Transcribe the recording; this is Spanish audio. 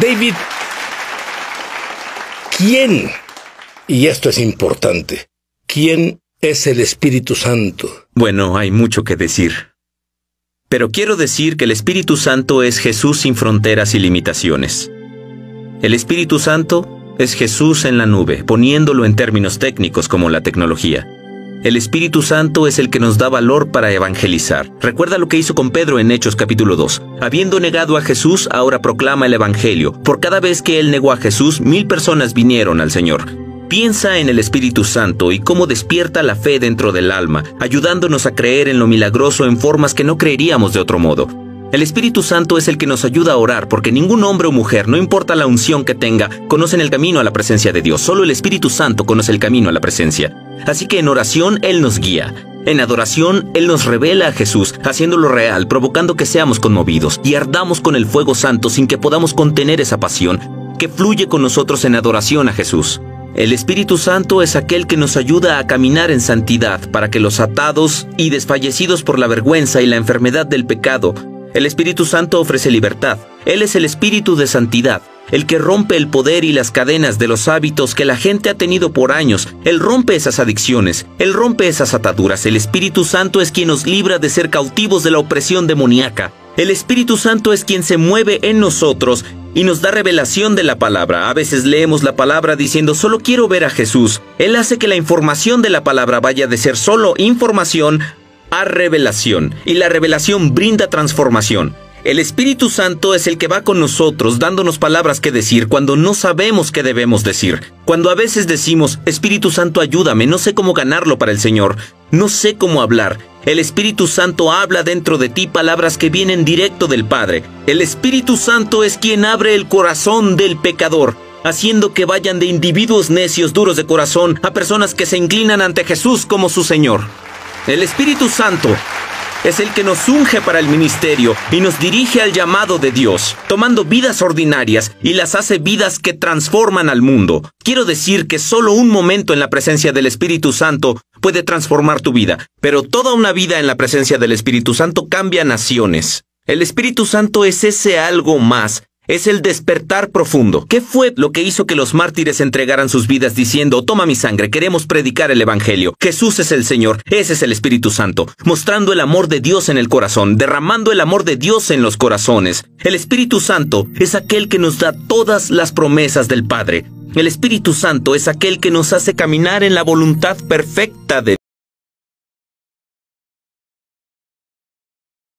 David, ¿quién, y esto es importante, quién es el Espíritu Santo? Bueno, hay mucho que decir. Pero quiero decir que el Espíritu Santo es Jesús sin fronteras y limitaciones. El Espíritu Santo es Jesús en la nube, poniéndolo en términos técnicos como la tecnología. El Espíritu Santo es el que nos da valor para evangelizar. Recuerda lo que hizo con Pedro en Hechos capítulo 2. Habiendo negado a Jesús, ahora proclama el Evangelio. Por cada vez que él negó a Jesús, mil personas vinieron al Señor. Piensa en el Espíritu Santo y cómo despierta la fe dentro del alma, ayudándonos a creer en lo milagroso en formas que no creeríamos de otro modo. El Espíritu Santo es el que nos ayuda a orar porque ningún hombre o mujer, no importa la unción que tenga, conocen el camino a la presencia de Dios. Solo el Espíritu Santo conoce el camino a la presencia. Así que en oración Él nos guía. En adoración, Él nos revela a Jesús, haciéndolo real, provocando que seamos conmovidos y ardamos con el fuego santo sin que podamos contener esa pasión que fluye con nosotros en adoración a Jesús. El Espíritu Santo es aquel que nos ayuda a caminar en santidad para que los atados y desfallecidos por la vergüenza y la enfermedad del pecado el Espíritu Santo ofrece libertad. Él es el Espíritu de santidad, el que rompe el poder y las cadenas de los hábitos que la gente ha tenido por años. Él rompe esas adicciones, Él rompe esas ataduras. El Espíritu Santo es quien nos libra de ser cautivos de la opresión demoníaca. El Espíritu Santo es quien se mueve en nosotros y nos da revelación de la palabra. A veces leemos la palabra diciendo solo quiero ver a Jesús. Él hace que la información de la palabra vaya de ser solo información a revelación y la revelación brinda transformación. El Espíritu Santo es el que va con nosotros dándonos palabras que decir cuando no sabemos qué debemos decir. Cuando a veces decimos, Espíritu Santo ayúdame, no sé cómo ganarlo para el Señor, no sé cómo hablar. El Espíritu Santo habla dentro de ti palabras que vienen directo del Padre. El Espíritu Santo es quien abre el corazón del pecador haciendo que vayan de individuos necios duros de corazón a personas que se inclinan ante Jesús como su Señor. El Espíritu Santo es el que nos unge para el ministerio y nos dirige al llamado de Dios, tomando vidas ordinarias y las hace vidas que transforman al mundo. Quiero decir que solo un momento en la presencia del Espíritu Santo puede transformar tu vida, pero toda una vida en la presencia del Espíritu Santo cambia naciones. El Espíritu Santo es ese algo más es el despertar profundo. ¿Qué fue lo que hizo que los mártires entregaran sus vidas diciendo, toma mi sangre, queremos predicar el Evangelio? Jesús es el Señor, ese es el Espíritu Santo, mostrando el amor de Dios en el corazón, derramando el amor de Dios en los corazones. El Espíritu Santo es aquel que nos da todas las promesas del Padre. El Espíritu Santo es aquel que nos hace caminar en la voluntad perfecta de